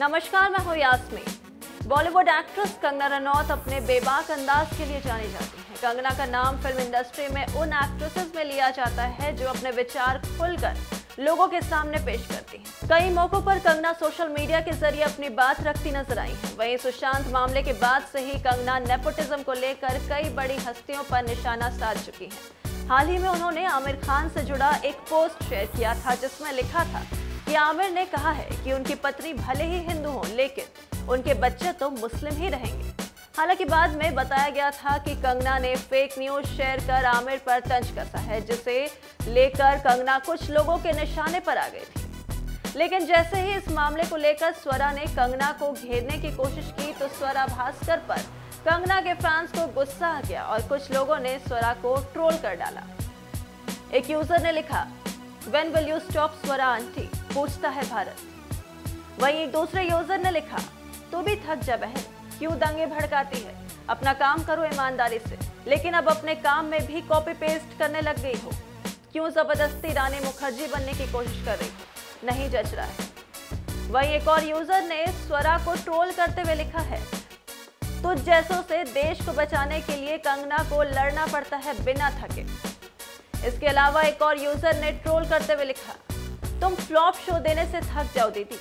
नमस्कार, मैं हूँ यास्मी बॉलीवुड एक्ट्रेस कंगना रनौत अपने बेबाक अंदाज के लिए जानी जाती है। कंगना का नाम फ़िल्म इंडस्ट्री में उन एक्ट्रेसेस में लिया जाता है जो अपने विचार खुलकर लोगों के सामने पेश करती हैं। कई मौकों पर कंगना सोशल मीडिया के ज़रिए अपनी बात रखती नज़र आई है। वहीं सुशांत मामले के बाद से ही कंगना नेपोटिज्म को लेकर कई बड़ी हस्तियों पर निशाना साध चुकी है। हाल ही में उन्होंने आमिर खान से जुड़ा एक पोस्ट शेयर किया था, जिसमें लिखा था कि आमिर ने कहा है कि उनकी पत्नी भले ही हिंदू हो, लेकिन उनके बच्चे तो मुस्लिम ही रहेंगे। हालाँकि बाद में बताया गया था कि कंगना ने फेक न्यूज़ शेयर कर आमिर पर तंज कसा है, जिसे लेकर कंगना कुछ लोगों के निशाने पर आ गई थी। लेकिन जैसे ही इस मामले को लेकर स्वरा ने कंगना को घेरने की कोशिश की तो स्वरा भास्कर पर कंगना के फैंस को गुस्सा आ गया और कुछ लोगों ने स्वरा को ट्रोल कर डाला। एक यूज़र ने लिखा when will you stop Swara aunty पूछता है भारत वहीं एक दूसरे यूज़र ने लिखा, तू भी थक जा बहन, क्यों दंगे भड़काती है? अपना काम करो ईमानदारी से। लेकिन अब अपने काम में भी कॉपी पेस्ट करने लग गई हो। क्यों ज़बरदस्ती रानी मुखर्जी बनने की कोशिश कर रही नहीं जच रहा है। वहीं एक और यूज़र ने स्वरा को ट्रोल करते हुए लिखा है तो जैसों से देश को बचाने के लिए कंगना को लड़ना पड़ता है बिना थके। इसके अलावा एक और यूज़र ने ट्रोल करते हुए लिखा, तुम फ्लॉप शो देने से थक जाओ दीदी।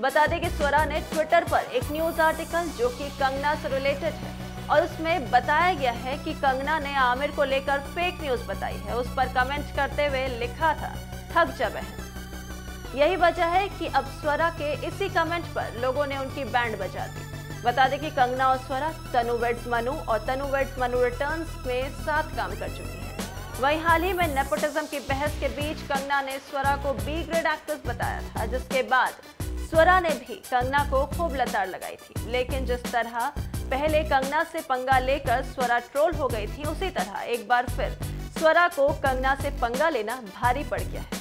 बता दें कि स्वरा ने ट्विटर पर एक न्यूज़ आर्टिकल जो कि कंगना से रिलेटेड है और उसमें बताया गया है कि कंगना ने आमिर को लेकर फेक न्यूज़ बताई है। उस पर कमेंट करते हुए लिखा था, थक जा बहन। यही वजह है कि अब स्वरा के इसी कमेंट पर लोगों ने उनकी बैंड बजा दी। बता दें कि कंगना और स्वरा तनु वेड्स मनु और तनु वेड्स मनु रिटर्न्स में साथ काम कर चुकी हैं। वहीं हाल ही में नेपोटिज्म की बहस के बीच कंगना ने स्वरा को बी ग्रेड एक्ट्रेस बताया था, जिसके बाद स्वरा ने भी कंगना को खूब लताड़ लगाई थी। लेकिन जिस तरह पहले कंगना से पंगा लेकर स्वरा ट्रोल हो गई थी, उसी तरह एक बार फिर स्वरा को कंगना से पंगा लेना भारी पड़ गया है।